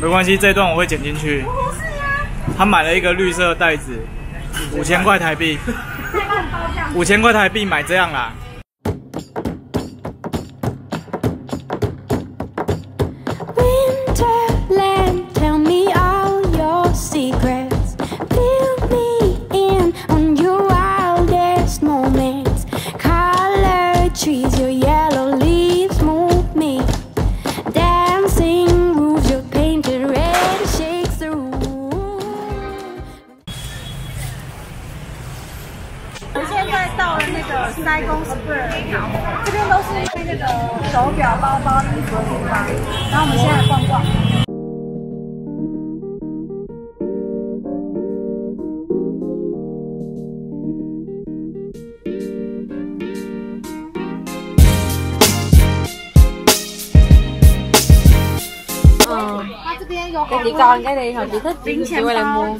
没关系，这段我会剪进去。他买了一个绿色袋子，五千块台币，五千块台币买这样啦。开公司。对这边都是那个手表、包包、衣服的地方。然后我们现在逛逛。这边有好多零钱包，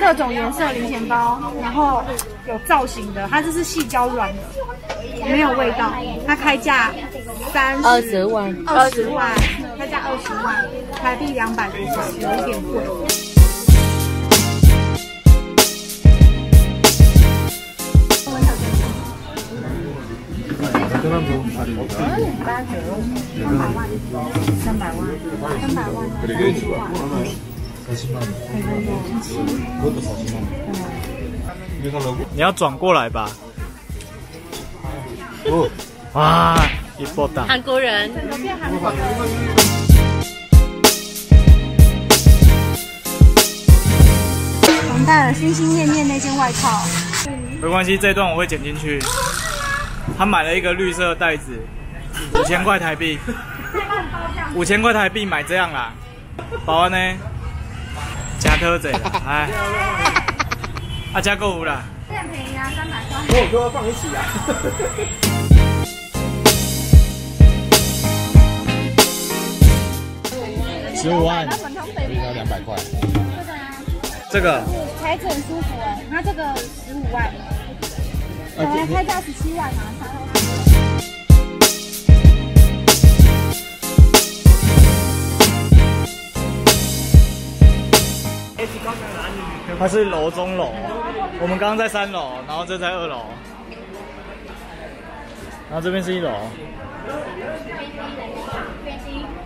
各种颜色零钱包，然后有造型的，它这是细胶软的，没有味道。它开价三二十万，二十万，开价二十万，台币两百多块，有一点贵。三百万，三百万。你要转过来吧。哇，一波大。韩国人，我们带了心心念念那件外套，没关系，这段我会剪进去。他买了一个绿色袋子，五千块台币，五千块台币买这样啦。保安呢？加特贼啦，哎，啊加购物啦。这很便宜啊，三百块。我就要放一起啊。十五万，要两百块。这个材质很舒服哎，它这个十五万，本来开价十七万啊。它是楼中楼，我们刚刚在三楼，然后这在二楼，然后这边是一楼。我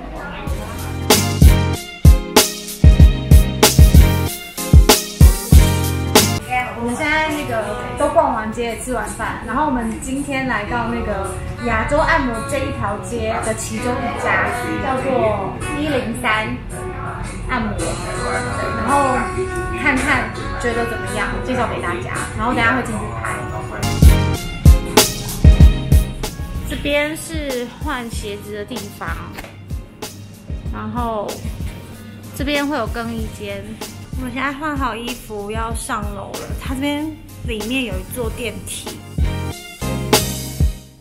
逛完街，吃完饭，然后我们今天来到那个亚洲按摩这一条街的其中一家，叫做一零三按摩，然后看看觉得怎么样，介绍给大家，然后等下会进去拍。这边是换鞋子的地方，然后这边会有更衣间。我们现在换好衣服要上楼了，他这边里面有一座电梯，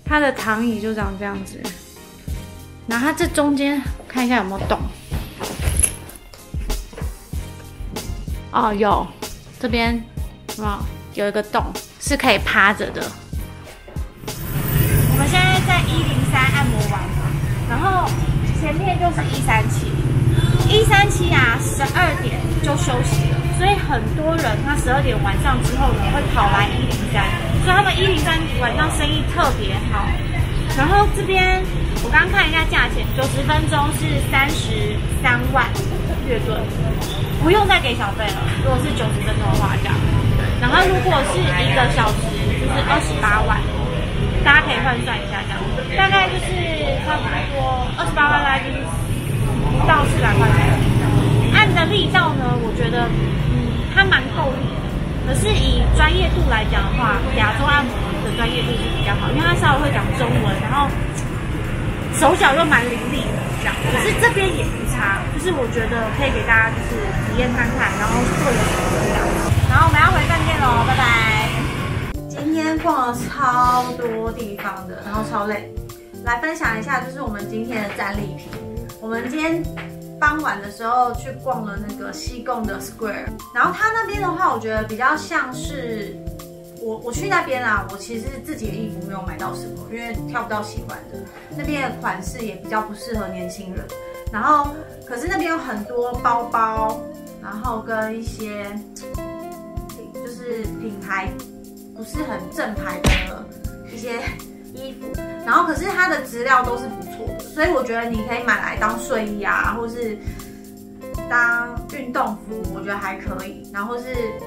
它的躺椅就长这样子，然后它这中间看一下有没有洞。哦，有，这边有没有？有一个洞是可以趴着的。我们现在在一零三按摩完，然后前面就是一三七，一三七啊，十二点就休息。了，所以很多人他十二点晚上之后呢会跑来一零三，所以他们一零三晚上生意特别好。然后这边我刚刚看一下价钱，九十分钟是三十三万月盾，不用再给小费了。如果是九十分钟的话，这样。然后如果是一个小时，就是二十八万。大家可以换算一下，这样大概就是差不多二十八万，大概就是不到四百块钱。按的力道呢，我觉得，它蛮够力的。可是以专业度来讲的话，亚洲按摩的专业度是比较好，因为它稍微会讲中文，然后手脚又蛮伶俐的这样。可是这边也不差，就是我觉得可以给大家就是体验看看，然后做一个选择这样。然后我们要回饭店喽，拜拜。今天逛了超多地方的，然后超累。来分享一下，就是我们今天的战利品。我们今天傍晚的时候去逛了那个西贡的 Square，然后它那边的话，我觉得比较像是我我去那边啊，我其实自己的衣服没有买到什么，因为挑不到喜欢的。那边的款式也比较不适合年轻人，然后可是那边有很多包包，然后跟一些就是品牌不是很正牌的一些衣服，然后可是它的质料都是不错的，所以我觉得你可以买来当睡衣啊，或是当运动服，我觉得还可以。然后是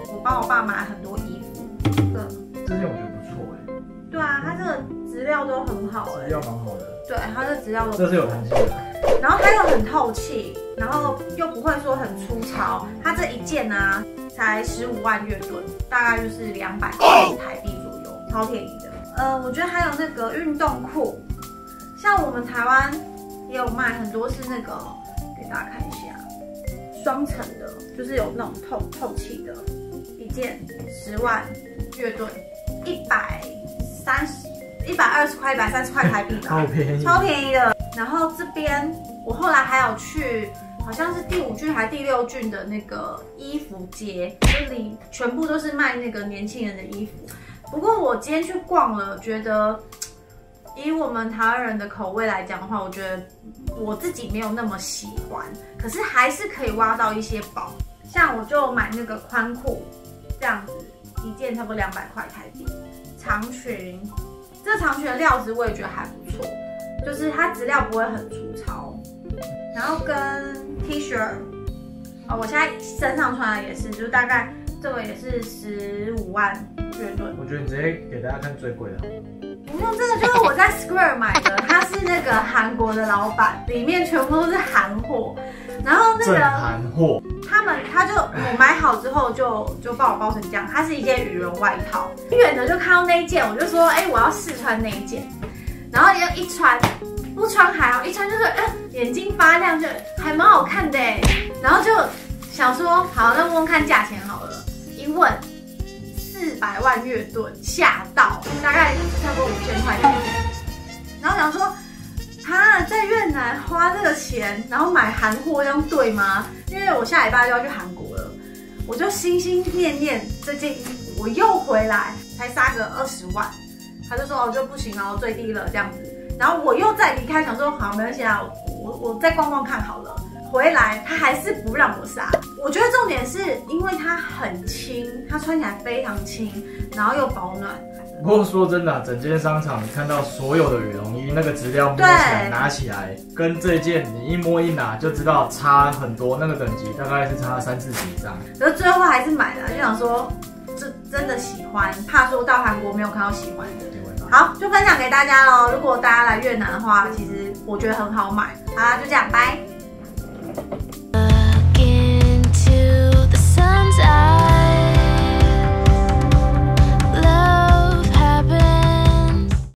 我帮我爸买很多衣服，这个这件我觉得不错哎，对啊，它这个质料都很好哎、质料蛮好的，对，它的质料都这是有弹性的，然后它又很透气，然后又不会说很粗糙。它这一件呢、才十五万月盾，大概就是两百块台币左右，超便宜的。呃，我觉得还有那个运动裤，像我们台湾也有卖很多是那个，给大家看一下，双层的，就是有那种透透气的，一件十万乐队，一百三十。一百二十块、一百三十块台币吧，超便宜，超便宜的。然后这边我后来还有去，好像是第五郡还第六郡的那个衣服街，就里全部都是卖那个年轻人的衣服。我今天去逛了，觉得以我们台湾人的口味来讲的话，我觉得我自己没有那么喜欢，可是还是可以挖到一些宝。像我就买那个宽裤，这样子一件差不多两百块台币，长裙。这长裙的料子我也觉得还不错，就是它质料不会很粗糙，然后跟 T 恤，哦，我现在身上穿的也是，就是大概这个也是十五万月盾。我觉得你直接给大家看最贵的，不用，这个就是我在 Square 买的，它是那个韩国的老板，里面全部都是韩货，然后那正个韩货，他们他就我买好之后就就帮我包成这样，它是一件羽绒外套。远的就看到那一件，我就说，哎、我要试穿那一件。然后也一穿，不穿还好，一穿就是，哎、眼睛发亮，就还蛮好看的哎。然后就想说，好，那问问看价钱好了。一问，四百万月盾，吓到，大概差不多五千块钱。然后想说，哈，在越南花这个钱，然后买韩货，这样对吗？因为我下礼拜就要去韩国了，我就心心念念这件衣服，我又回来才杀个二十万，他就说哦就不行哦，最低了这样子，然后我又再离开，想说好没关系啊，我我再逛逛看好了。回来他还是不让我杀，我觉得重点是因为它很轻，它穿起来非常轻，然后又保暖，不过说真的啊、整间商场你看到所有的羽绒衣，那个质量摸起来、拿起来，跟这件你一摸一拿就知道差很多，那个等级大概是差三四级以上。可是最后还是买了，就想说这真的喜欢，怕说到韩国没有看到喜欢的。好，就分享给大家喽。如果大家来越南的话，其实我觉得很好买。好啦，就这样，拜。Thank you.